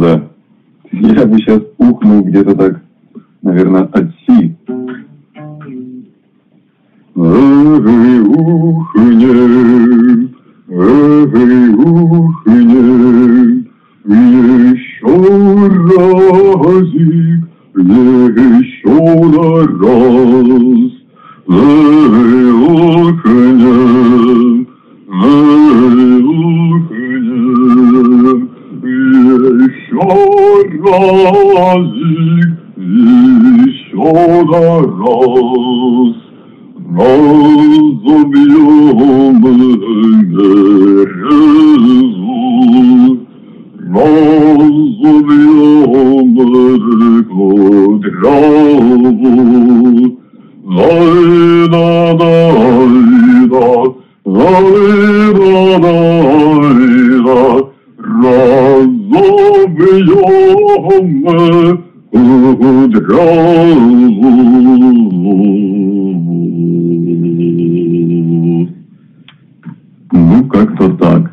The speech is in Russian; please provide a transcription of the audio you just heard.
господа. Я бы сейчас ухнул где-то так, наверное, от си. Эй, ухнет, эй, ухнет, еще разик, еще на раз. Эй, şaraz şaraz razı bir ömür razı bir ömür kudravu lay da lay da lay траву. Ну, как-то так.